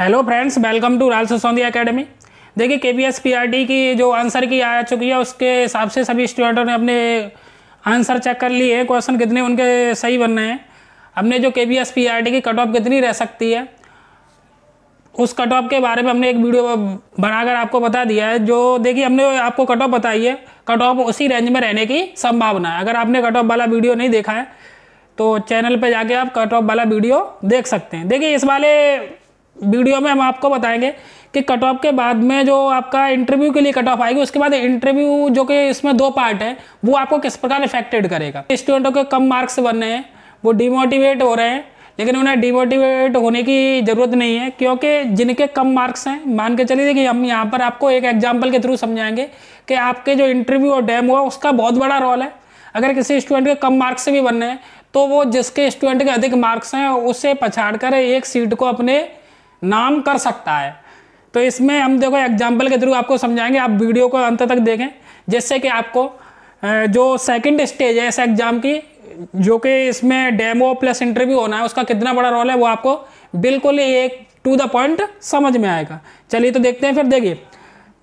Hello friends welcome to राल Sondhi academy देखिए K B S P R T की जो आंसर की आ चुकी है, उसके हिसाब से सभी स्टूडेंटों ने अपने आंसर चेक कर लिए क्वेश्चन कितने उनके सही बन रहे हैं। हमने जो K B S P R T की कट ऑफ़ कितनी रह सकती है, उस कट ऑफ़ के बारे में हमने एक वीडियो बनाकर आपको बता दिया है, जो देखिए, हमने आपको कट ऑफ़ बताई है। कट ऑफ़ उसी रेंज में रहने की संभावना है। अगर आपने कट ऑफ़ वाला वीडियो नहीं देखा है तो चैनल पर जाके आप कट ऑफ़ वाला वीडियो देख सकते हैं। देखिए, इस वाले वीडियो में हम आपको बताएँगे कि कट ऑफ़ के बाद में जो आपका इंटरव्यू के लिए कट ऑफ़ आएगी, उसके बाद इंटरव्यू जो कि इसमें दो पार्ट है, वो आपको किस प्रकार इफेक्टेड करेगा? स्टूडेंटों के कम मार्क्स बन रहे हैं, वो डिमोटिवेट हो रहे हैं, लेकिन उन्हें डिमोटिवेट होने की ज़रूरत नहीं है, क्योंकि जिनके कम मार्क्स हैं, मान के चलिए कि हम यहाँ पर आपको एक एग्ज़ाम्पल के थ्रू समझाएँगे कि आपके जो इंटरव्यू और डैम हुआ उसका बहुत बड़ा रोल है। अगर किसी स्टूडेंट के कम मार्क्स भी बनने हैं तो वो जिसके स्टूडेंट के अधिक मार्क्स हैं, उसे पछाड़ कर एक सीट को अपने नाम कर सकता है। तो इसमें हम देखो एग्ज़ाम्पल के थ्रू आपको समझाएँगे। आप वीडियो को अंत तक देखें, जिससे कि आपको जो सेकंड स्टेज है इस एग्ज़ाम की, जो कि इसमें डेमो प्लस इंटरव्यू होना है, उसका कितना बड़ा रोल है, वो आपको बिल्कुल ही एक टू द पॉइंट समझ में आएगा। चलिए तो देखते हैं फिर। देखिए,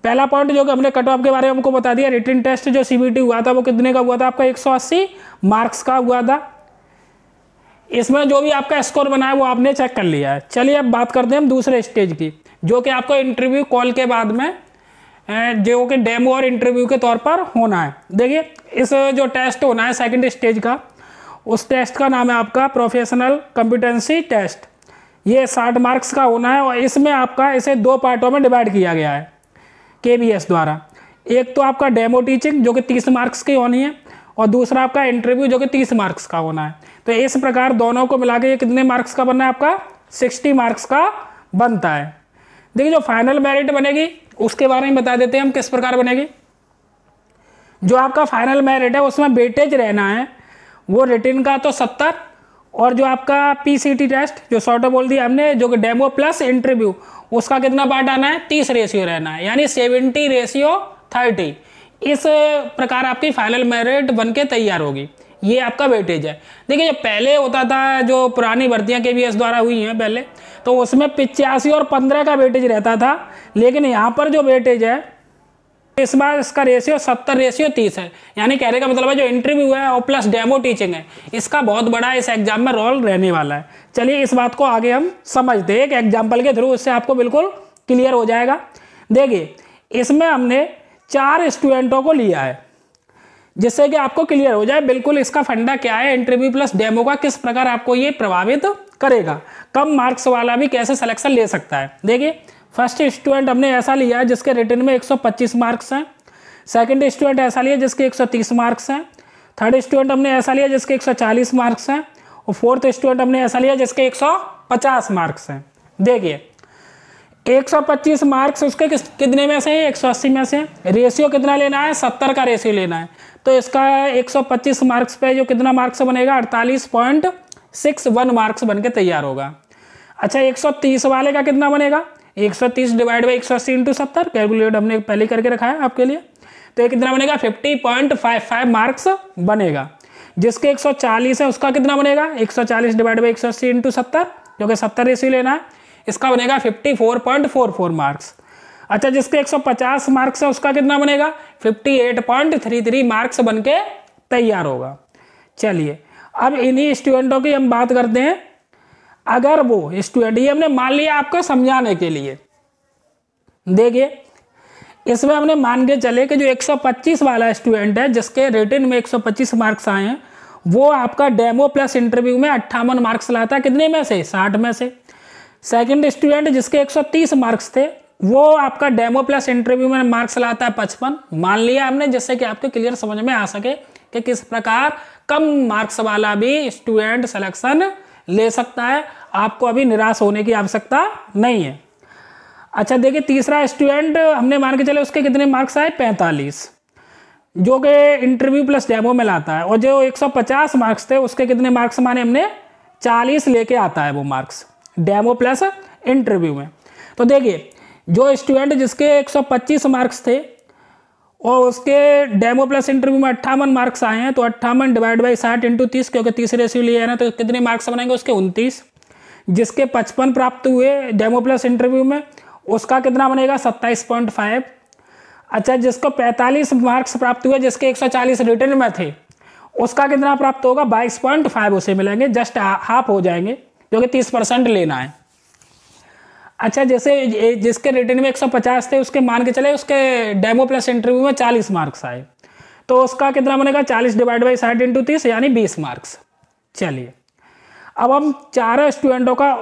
पहला पॉइंट जो कि हमने कट ऑफ़ के बारे में हमको बता दिया रिटर्न टेस्ट जो सीबीटी हुआ था, वो कितने का हुआ था? आपका 180 मार्क्स का हुआ था। इसमें जो भी आपका स्कोर बना है, वो आपने चेक कर लिया है। चलिए अब बात करते हैं हम दूसरे स्टेज की, जो कि आपको इंटरव्यू कॉल के बाद में जो कि डेमो और इंटरव्यू के तौर पर होना है। देखिए, इस जो टेस्ट होना है सेकंड स्टेज का, उस टेस्ट का नाम है आपका प्रोफेशनल कम्पिटेंसी टेस्ट ये साठ मार्क्स का होना है और इसमें आपका इसे दो पार्टों में डिवाइड किया गया है के द्वारा। एक तो आपका डेमो टीचिंग जो कि तीस मार्क्स की होनी है और दूसरा आपका इंटरव्यू जो कि तीस मार्क्स का होना है। तो इस प्रकार दोनों को मिला के ये कितने मार्क्स का बनना है आपका? सिक्सटी मार्क्स का बनता है। देखिए जो फाइनल मेरिट बनेगी, उसके बारे में बता देते हैं हम किस प्रकार बनेगी। जो आपका फाइनल मेरिट है, उसमें वेटेज रहना है, वो रिटिन का तो सत्तर, और जो आपका पीसीटी टेस्ट जो शॉर्ट बोल दिया हमने, जो कि डेमो प्लस इंटरव्यू उसका कितना पार्ट आना है? तीस रेशियो रहना है, यानी सेवेंटी रेशियो थर्टी इस प्रकार आपकी फाइनल मेरिट बन के तैयार होगी। ये आपका वेटेज है। देखिए जो पहले होता था, जो पुरानी भर्तियाँ के द्वारा हुई हैं पहले तो उसमें पिचासी और पंद्रह का वेटेज रहता था। लेकिन यहाँ पर जो वेटेज है, इस बार इसका रेशियो सत्तर रेशियो तीस है। यानी कहने का मतलब है, जो इंटरव्यू है, और प्लस डेमो टीचिंग है, इसका बहुत बड़ा इस एग्ज़ाम में रोल रहने वाला है। चलिए, इस बात को आगे हम समझते हैं। एक एग्ज़ाम्पल के थ्रू इससे आपको बिल्कुल क्लियर हो जाएगा। देखिए, इसमें हमने चार स्टूडेंटों को लिया है, जिससे कि आपको क्लियर हो जाए बिल्कुल इसका फंडा क्या है इंटरव्यू प्लस डेमो का किस प्रकार आपको ये प्रभावित करेगा कम मार्क्स वाला भी कैसे सिलेक्शन ले सकता है। देखिए फ़र्स्ट स्टूडेंट हमने ऐसा लिया है जिसके रिटर्न में 125 मार्क्स हैं सेकंड स्टूडेंट ऐसा लिया जिसके 130 मार्क्स हैं थर्ड स्टूडेंट हमने ऐसा लिया जिसके 140 मार्क्स हैं, और फोर्थ स्टूडेंट हमने ऐसा लिया जिसके 150 मार्क्स हैं। देखिए 125 मार्क्स उसके किस, कितने में से है? 180 में से रेशियो कितना लेना है? 70 का रेशियो लेना है। तो इसका 125 मार्क्स पे जो कितना मार्क्स बनेगा? अड़तालीस पॉइंट सिक्स वन मार्क्स बन के तैयार होगा। अच्छा 130 वाले का कितना बनेगा? 130 डिवाइड बाई एक सौ अस्सी इंटू सत्तर, कैलकुलेट हमने पहले करके रखा है आपके लिए। तो ये कितना बनेगा? 50.55 मार्क्स बनेगा। जिसके 140 है, उसका कितना बनेगा? 140 डिवाइड बाई एक सौ अस्सी इंटू सत्तर, जो कि सत्तर रेशियो लेना है। इसका बनेगा 54.44 मार्क्स अच्छा जिसके 150 मार्क्स है, उसका कितना बनेगा? 58.33 मार्क्स बन के तैयार होगा। चलिए, अब इन्हीं स्टूडेंटों की हम बात करते हैं। अगर वो स्टूडेंट ये हमने मान लिया आपको समझाने के लिए। देखिए, इसमें हमने मान के चले कि जो 125 वाला स्टूडेंट है, जिसके रिटर्न में 125 मार्क्स आए हैं, वो आपका डेमो प्लस इंटरव्यू में अट्ठावन मार्क्स लाता है। कितने में से? 60 में से। सेकंड स्टूडेंट जिसके 130 मार्क्स थे, वो आपका डेमो प्लस इंटरव्यू में मार्क्स लाता है पचपन। मान लिया हमने, जिससे कि आपको क्लियर समझ में आ सके कि किस प्रकार कम मार्क्स वाला भी स्टूडेंट सिलेक्शन ले सकता है। आपको अभी निराश होने की आवश्यकता नहीं है। अच्छा देखिए, तीसरा स्टूडेंट हमने मान के चले उसके कितने मार्क्स आए? पैंतालीस। जो कि इंटरव्यू प्लस डेमो में लाता है। और जो 150 मार्क्स थे, उसके कितने मार्क्स माने हमने? 40 लेके आता है वो मार्क्स डेमो प्लस इंटरव्यू में। तो देखिए, जो स्टूडेंट जिसके 125 मार्क्स थे और उसके डेमो प्लस इंटरव्यू में अट्ठावन मार्क्स आए हैं तो अट्ठावन डिवाइड बाई साठ इंटू तीस, क्योंकि तीस रेशियो लिए है ना तो कितने मार्क्स बनेंगे उसके? उनतीस। जिसके पचपन प्राप्त हुए डेमो प्लस इंटरव्यू में, उसका कितना बनेगा? सत्ताईस पॉइंट फाइव। अच्छा जिसको पैंतालीस मार्क्स प्राप्त हुए, जिसके एक सौ चालीस रिटर्न में थे, उसका कितना प्राप्त होगा? बाईस पॉइंट फाइव उसे मिलेंगे, जस्ट हाफ़ हो जाएँगे। जो कि तीस परसेंट लेना है। अच्छा जैसे जिसके रिटर्न में 150 थे, उसके मान के चले, उसके डेमो प्लस इंटरव्यू में 40 मार्क्स आए। तो उसका कितना बनेगा? 40 डिवाइड बाई साठ इंटू तीस, यानी 20 मार्क्स चलिए, अब हम चारों स्टूडेंटों का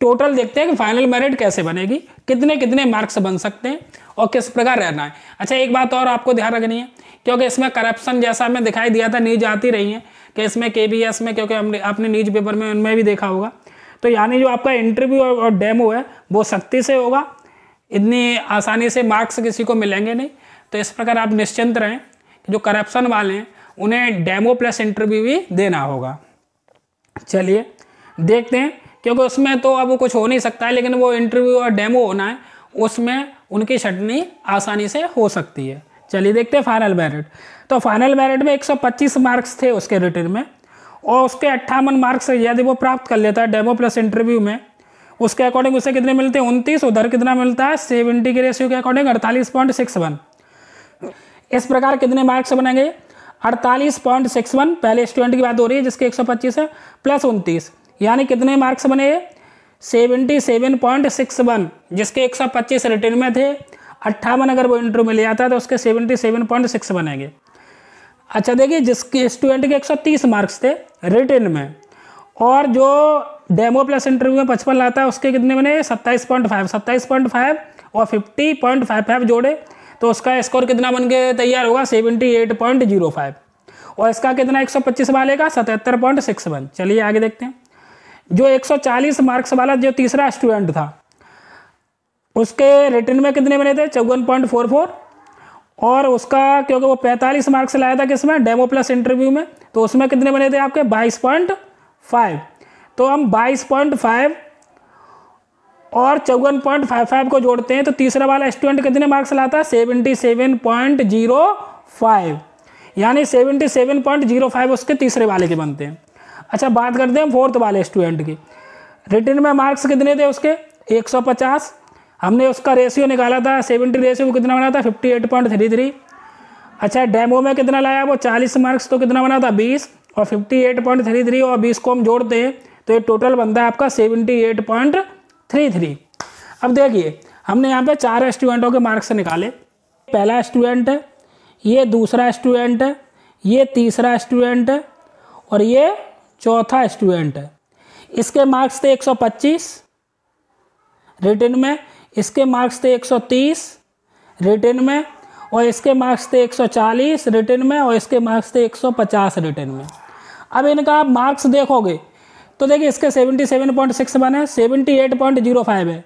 टोटल देखते हैं कि फाइनल मेरिट कैसे बनेगी, कितने कितने मार्क्स बन सकते हैं और किस प्रकार रहना है। अच्छा एक बात और आपको ध्यान रखनी है, क्योंकि इसमें करप्शन जैसा हमें दिखाई दिया था न्यूज़ आती रही है। कि इसमें के में, क्योंकि हमने, आपने न्यूज़ पेपर में, उनमें भी देखा होगा। तो यानी जो आपका इंटरव्यू और डेमो है, वो सख्ती से होगा। इतनी आसानी से मार्क्स किसी को मिलेंगे नहीं। तो इस प्रकार आप निश्चिंत रहें कि जो करप्शन वाले हैं, उन्हें डेमो प्लस इंटरव्यू भी देना होगा। चलिए, देखते हैं। क्योंकि उसमें तो अब कुछ हो नहीं सकता है, लेकिन वो इंटरव्यू और डेमो होना है, उसमें उनकी छटनी आसानी से हो सकती है। चलिए देखते हैं फाइनल मेरिट तो फाइनल मेरिट में 125 मार्क्स थे उसके रिटर्न में, और उसके अट्ठावन मार्क्स यदि वो प्राप्त कर लेता है डेमो प्लस इंटरव्यू में, उसके अकॉर्डिंग उसे कितने मिलते हैं? उनतीस, उधर कितना मिलता है? सेवेंटी के रेशियो के अकॉर्डिंग अड़तालीस पॉइंट सिक्स वन। इस प्रकार कितने मार्क्स बनेंगे? अड़तालीस पॉइंट सिक्स वन, पहले स्टूडेंट की बात हो रही है जिसके एक सौ पच्चीस है प्लस उनतीस। यानी कितने मार्क्स बने? Seventy seven point six one, जिसके एक सौ पच्चीस रिटर्न में थे। अट्ठावन अगर वो इंटरव्यू में ले आता है तो उसके सेवेंटी सेवन पॉइंट सिक्स बनेंगे। अच्छा देखिए, जिसके स्टूडेंट के 130 मार्क्स थे रिटर्न में, और जो डेमो प्लस इंटरव्यू में पचपन लाता है, उसके कितने बने? सत्ताईस पॉइंट फाइव, सत्ताईस पॉइंट फाइव और फिफ्टी पॉइंट फाइव फाइव जोड़े तो उसका स्कोर कितना बन के तैयार होगा, seventy eight point zero five. और इसका कितना एक सौ पच्चीस वाले का? सतहत्तर पॉइंट सिक्स वन। चलिए, आगे देखते हैं। जो एक सौ चालीस मार्क्स वाला, जो तीसरा स्टूडेंट था उसके रिटर्न में कितने बने थे? चौवन पॉइंट फोर फोर। और उसका, क्योंकि वो 45 मार्क्स लाया था किसमें डेमो प्लस इंटरव्यू में। तो उसमें कितने बने थे आपके? 22.5 तो हम 22.5 और चौवन पॉइंट फाइव फाइव को जोड़ते हैं तो तीसरा वाला स्टूडेंट कितने मार्क्स लाता? है seventy seven point zero five. यानी seventy seven point zero five उसके तीसरे वाले के बनते हैं। अच्छा बात करते हैं फोर्थ वाले स्टूडेंट की। रिटर्न में मार्क्स कितने थे उसके? एक सौ पचास। हमने उसका रेशियो निकाला था सेवेंटी रेशियो कितना बना था? Fifty eight point three three अच्छा डेमो में कितना लाया वो? चालीस मार्क्स तो कितना बना था? बीस। और fifty eight point three three और बीस को हम जोड़ते हैं तो ये टोटल बनता है आपका seventy eight point three three अब देखिए, हमने यहाँ पे चार स्टूडेंटों के मार्क्स निकाले। पहला स्टूडेंट है, ये दूसरा स्टूडेंट है, ये तीसरा स्टूडेंट है, और ये चौथा स्टूडेंट है। इसके मार्क्स थे 125 रिटर्न में इसके मार्क्स थे 130 रिटर्न में, और इसके मार्क्स थे 140 रिटर्न में, और इसके मार्क्स थे 150 रिटर्न में। अब इनका आप मार्क्स देखोगे तो देखिए इसके 77.6 है 78.05 है,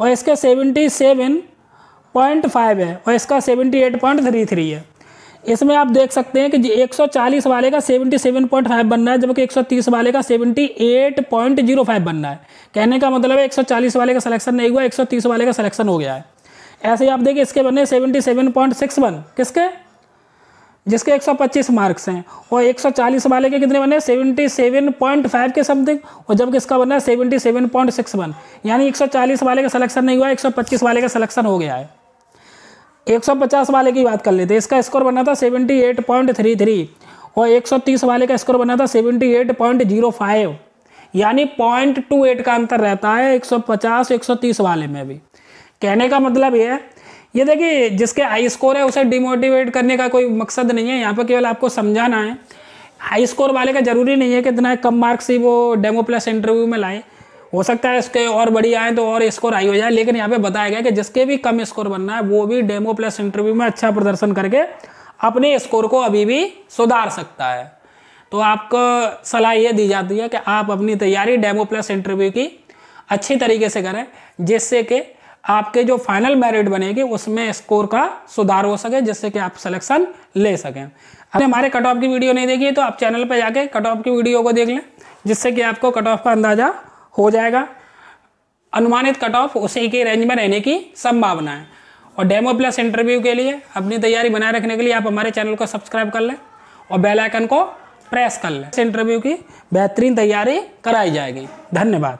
और इसके 77.5 है, और इसका 78.33 है। इसमें आप देख सकते हैं कि 140 वाले का 77.5 बनना है, जबकि 130 वाले का 78.05 बनना है। कहने का मतलब है 140 वाले का सिलेक्शन नहीं हुआ 130 वाले का सिलेक्शन हो गया है। ऐसे ही आप देखिए, इसके बनने 77.61 किसके? जिसके 125 मार्क्स हैं। और 140 वाले के कितने बने? 77.5 के समथिंग और जब किसका बनना है 77.61 यानी 140 वाले का सिलेक्शन नहीं हुआ 125 वाले का सिलेक्शन हो गया है। 150 वाले की बात कर लेते हैं। इसका स्कोर बना था 78.33 और 130 वाले का स्कोर बना था 78.05 यानी पॉइंट टू एट का अंतर रहता है 150 130 वाले में भी। कहने का मतलब ये है, ये देखिए, जिसके हाई स्कोर है, उसे डिमोटिवेट करने का कोई मकसद नहीं है। यहाँ पर केवल आपको समझाना है, हाई स्कोर वाले का ज़रूरी नहीं है कि इतना कम मार्क्स ही वो डेमो प्लस इंटरव्यू में लाए। हो सकता है इसके और बढ़िया आए तो और स्कोर आई हो जाए, लेकिन यहाँ पे बताया गया कि जिसके भी कम स्कोर बनना है, वो भी डेमो प्लस इंटरव्यू में अच्छा प्रदर्शन करके अपने स्कोर को अभी भी सुधार सकता है। तो आपको सलाह ये दी जाती है कि आप अपनी तैयारी डेमो प्लस इंटरव्यू की अच्छी तरीके से करें, जिससे कि आपके जो फाइनल मेरिट बनेगी, उसमें स्कोर का सुधार हो सके, जिससे कि आप सिलेक्शन ले सकें। अगर हमारे कट ऑफ़ की वीडियो नहीं देखी है तो आप चैनल पर जाके कट ऑफ़ की वीडियो को देख लें, जिससे कि आपको कट ऑफ़ का अंदाज़ा हो जाएगा। अनुमानित कट ऑफ़ उसी के रेंज में रहने की संभावना है। और डेमो प्लस इंटरव्यू के लिए अपनी तैयारी बनाए रखने के लिए आप हमारे चैनल को सब्सक्राइब कर लें और बेल आइकन को प्रेस कर लें। इस इंटरव्यू की बेहतरीन तैयारी कराई जाएगी। धन्यवाद।